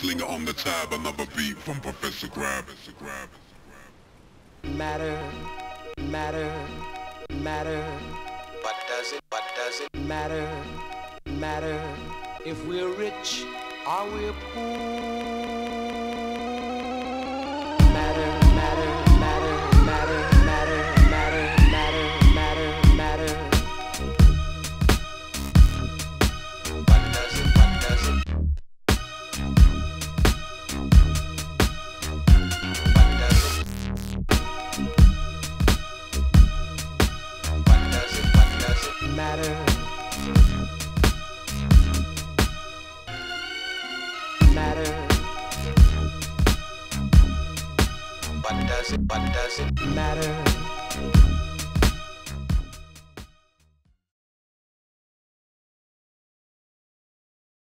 Slinger on the tab, another beat from Professor Crabb. matter, matter, matter. What does it, what does it matter, matter if we're rich are we're poor. Matter. Matter, What does it, what does it matter,